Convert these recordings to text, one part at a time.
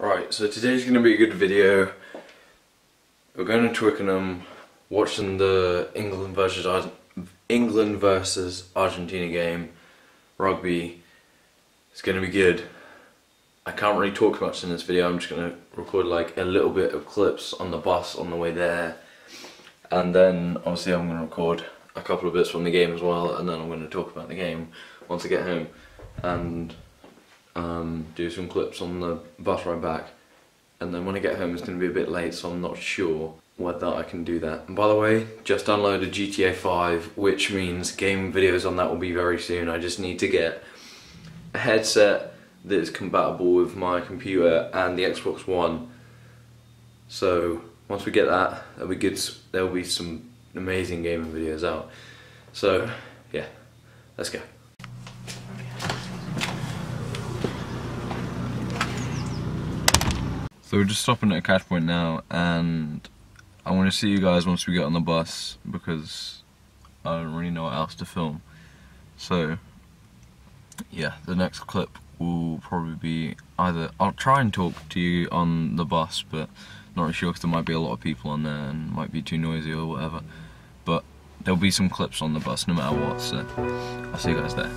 Right, so today's going to be a good video. We're going to Twickenham, watching the England versus Ar England versus Argentina game, rugby. It's going to be good. I can't really talk much in this video. I'm just going to record like a little bit of clips on the bus on the way there, and then obviously I'm going to record a couple of bits from the game as well, and then I'm going to talk about the game once I get home, and um, do some clips on the bus ride back and then when I get home it's going to be a bit late so I'm not sure whether I can do that. And by the way, just downloaded GTA 5 which means game videos on that will be very soon. I just need to get a headset that is compatible with my computer and the Xbox One. So once we get that, there'll be good. There'll be some amazing gaming videos out. So yeah, let's go. So we're just stopping at a catch point now and I want to see you guys once we get on the bus because I don't really know what else to film. So yeah, the next clip will probably be either, I'll try and talk to you on the bus but not really sure because there might be a lot of people on there and might be too noisy or whatever. But there'll be some clips on the bus no matter what so I'll see you guys there.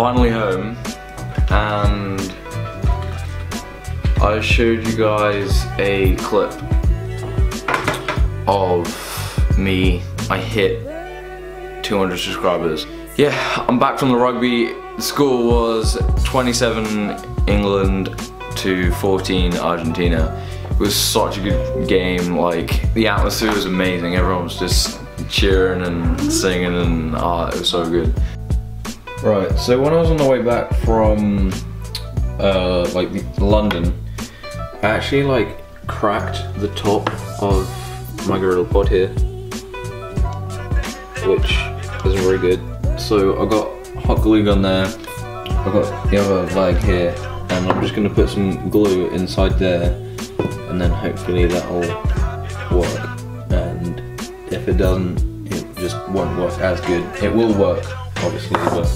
Finally home and I showed you guys a clip of me, I hit 200 subscribers. Yeah, I'm back from the rugby. The score was 27 England to 14 Argentina. It was such a good game, like the atmosphere was amazing. Everyone was just cheering and singing and ah, it was so good. Right, so when I was on the way back from uh, like London, I actually like cracked the top of my Gorilla Pod here, which is very good. So I got hot glue gun there, I got the other leg here, and I'm just gonna put some glue inside there, and then hopefully that'll work. And if it doesn't, it just won't work as good. It will work, obviously, but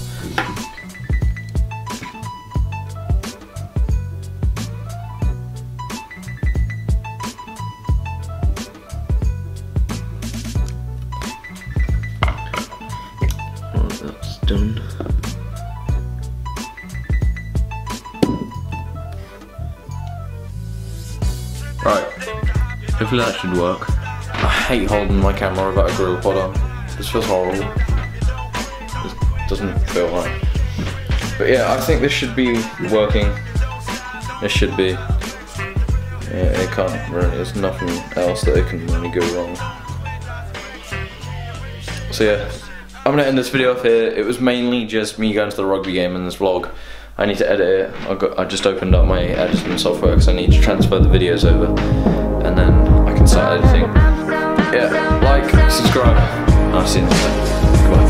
done. Right, hopefully that should work. I hate holding my camera without a Gorilla Pod on. This feels horrible. Doesn't feel right. But yeah, I think this should be working. It should be. Yeah, it can't there's nothing else that it can really go wrong. So yeah, I'm gonna end this video off here. It was mainly just me going to the rugby game in this vlog. I need to edit it. I, got, I just opened up my editing software because I need to transfer the videos over and then I can start editing. Yeah, like, subscribe, I'll see you. Goodbye.